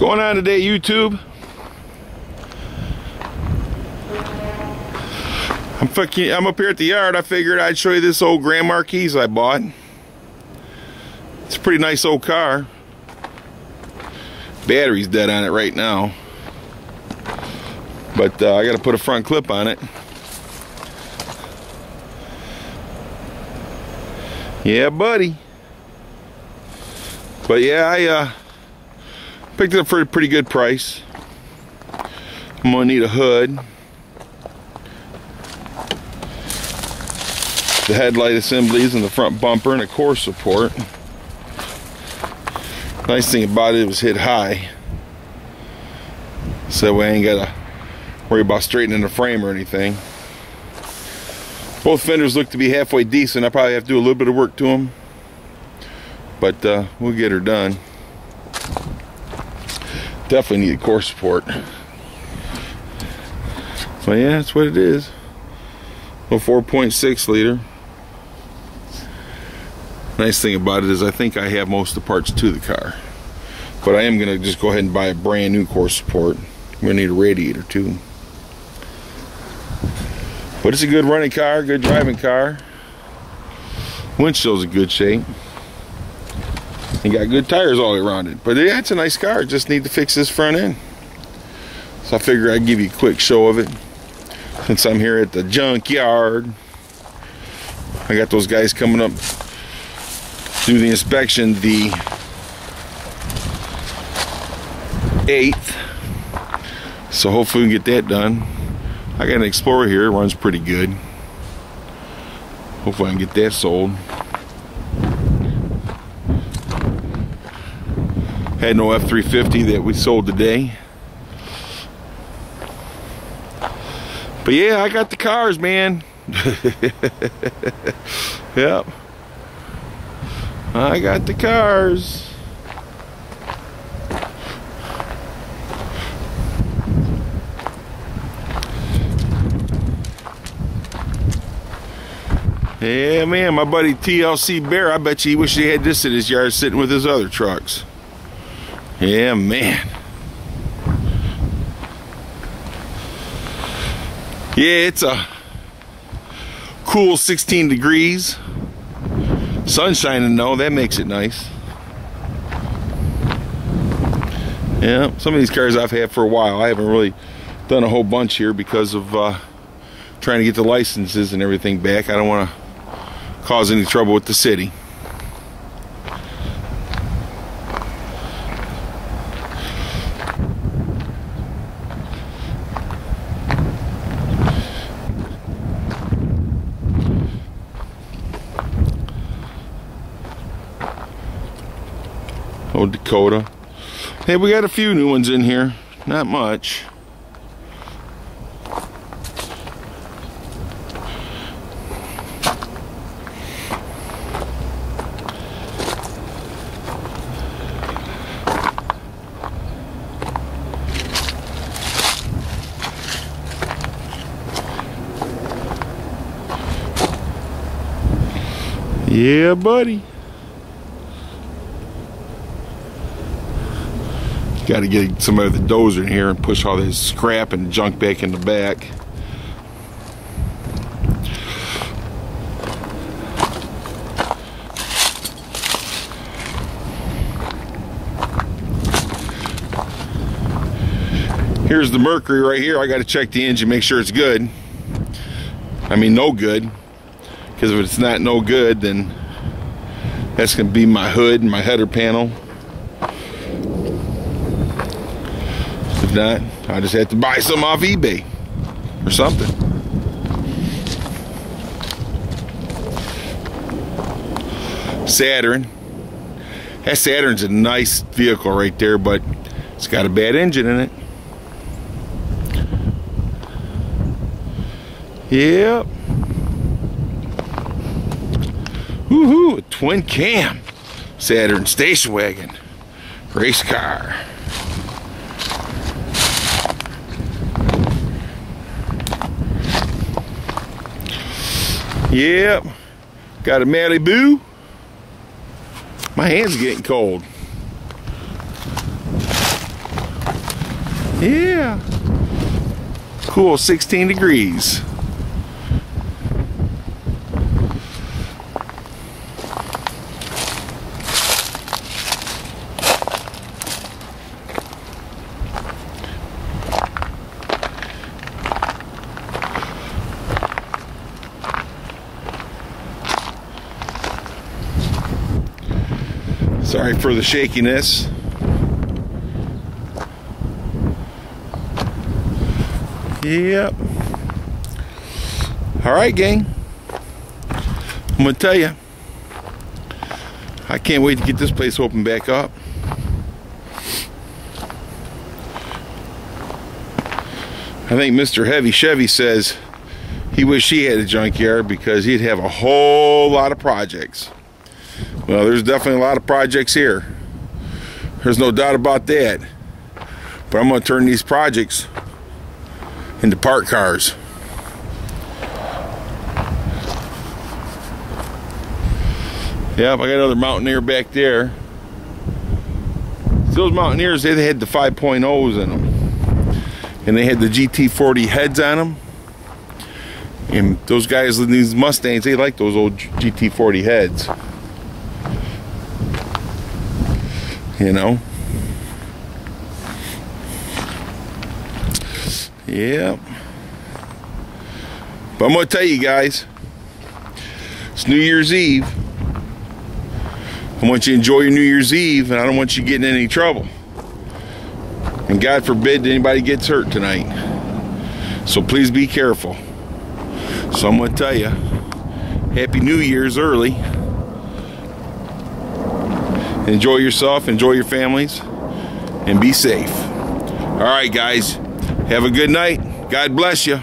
going on today, YouTube? I'm fucking. I'm up here at the yard. I figured I'd show you this old Grand Marquis I bought. It's a pretty nice old car. Battery's dead on it right now, but uh, I got to put a front clip on it. Yeah, buddy. But yeah, I uh, picked it up for a pretty good price. I'm gonna need a hood. The headlight assemblies and the front bumper and a core support. Nice thing about it, it was hit high. So we ain't gotta worry about straightening the frame or anything. Both fenders look to be halfway decent. I probably have to do a little bit of work to them. But uh, we'll get her done. Definitely need a core support. So yeah, that's what it is. A 4.6 liter. Nice thing about it is I think I have most of the parts to the car. But I am going to just go ahead and buy a brand new core support. I'm going to need a radiator too. But it's a good running car, good driving car. Windshield's in good shape. And got good tires all around it. But yeah, it's a nice car. Just need to fix this front end. So I figure I'd give you a quick show of it. Since I'm here at the junkyard. I got those guys coming up do the inspection the 8th. So hopefully we can get that done. I got an Explorer here, runs pretty good. Hopefully I can get that sold. Had no F-350 that we sold today. But yeah, I got the cars, man. yep. I got the cars. Yeah, man, my buddy TLC Bear, I bet you he wish he had this in his yard sitting with his other trucks. Yeah, man. Yeah, it's a cool 16 degrees. Sun shining though, that makes it nice. Yeah, some of these cars I've had for a while. I haven't really done a whole bunch here because of uh, trying to get the licenses and everything back. I don't want to cause any trouble with the city. Dakota. Hey, we got a few new ones in here. Not much. Yeah, buddy. Got to get somebody with a dozer in here and push all this scrap and junk back in the back. Here's the Mercury right here. I got to check the engine, make sure it's good. I mean, no good. Because if it's not no good, then that's going to be my hood and my header panel. If not, I just have to buy some off eBay or something. Saturn. That Saturn's a nice vehicle right there, but it's got a bad engine in it. Yep. Woohoo, twin cam Saturn station wagon race car. Yep, got a Malibu. My hand's are getting cold. Yeah. Cool, 16 degrees. Sorry for the shakiness. Yep. All right, gang. I'm gonna tell you, I can't wait to get this place open back up. I think Mr. Heavy Chevy says he wish he had a junkyard because he'd have a whole lot of projects. Well, there's definitely a lot of projects here. There's no doubt about that. But I'm going to turn these projects into park cars. Yep, I got another Mountaineer back there. Those Mountaineers, they had the 5.0s in them. And they had the GT40 heads on them. And those guys in these Mustangs, they like those old GT40 heads. You know? Yep. But I'm going to tell you guys, it's New Year's Eve. I want you to enjoy your New Year's Eve, and I don't want you getting in any trouble. And God forbid anybody gets hurt tonight. So please be careful. So I'm going to tell you, Happy New Year's early. Enjoy yourself, enjoy your families, and be safe. All right, guys. Have a good night. God bless you.